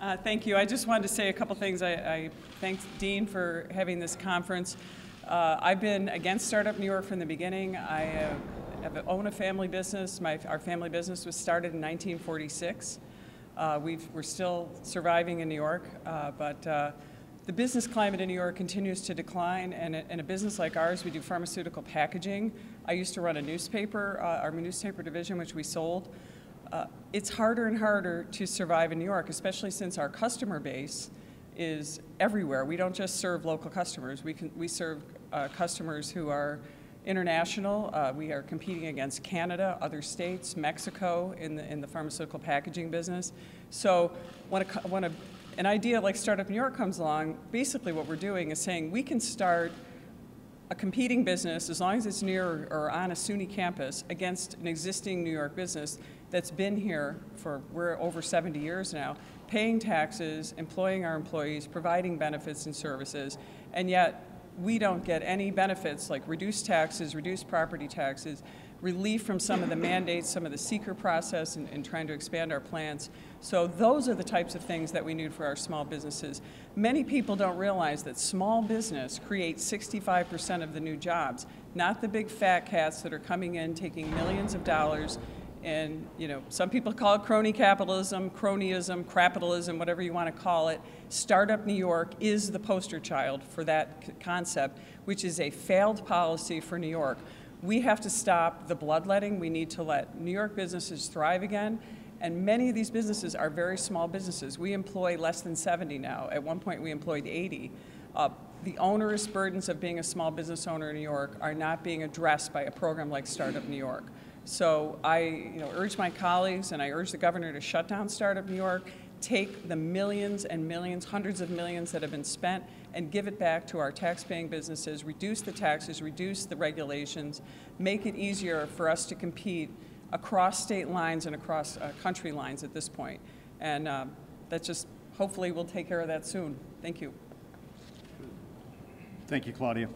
Uh, Thank you. I just wanted to say a couple things. I, I thank Dean for having this conference. Uh, I've been against Startup New York from the beginning. I uh, have own a family business. My, our family business was started in 1946. Uh, we've, we're still surviving in New York, uh, but uh, the business climate in New York continues to decline. And in a business like ours, we do pharmaceutical packaging. I used to run a newspaper, uh, our newspaper division, which we sold. Uh, it's harder and harder to survive in New York, especially since our customer base is everywhere. We don't just serve local customers. We, can, we serve uh, customers who are international. Uh, we are competing against Canada, other states, Mexico in the, in the pharmaceutical packaging business. So when, a, when a, an idea like Startup New York comes along, basically what we're doing is saying we can start a competing business, as long as it's near or on a SUNY campus, against an existing New York business that's been here for, we're over 70 years now, paying taxes, employing our employees, providing benefits and services, and yet we don't get any benefits like reduced taxes, reduced property taxes, relief from some of the mandates, some of the SEQR process and, and, trying to expand our plants. So those are the types of things that we need for our small businesses. Many people don't realize that small business creates 65% of the new jobs, not the big fat cats that are coming in taking millions of dollars and you know some people call it crony capitalism cronyism capitalism whatever you want to call it. Startup new york is the poster child for that concept which is a failed policy for new york. We have to stop the bloodletting. We need to let new york businesses thrive again. And many of these businesses are very small businesses. We employ less than 70 now. At one point we employed 80 uh, the onerous burdens of being a small business owner in new york are not being addressed by a program like startup new york so I you know, urge my colleagues and I urge the governor to shut down Startup New York, take the millions and millions, hundreds of millions that have been spent and give it back to our tax-paying businesses, reduce the taxes, reduce the regulations, make it easier for us to compete across state lines and across uh, country lines at this point. And uh, that just, hopefully we'll take care of that soon. Thank you. Thank you, Claudia.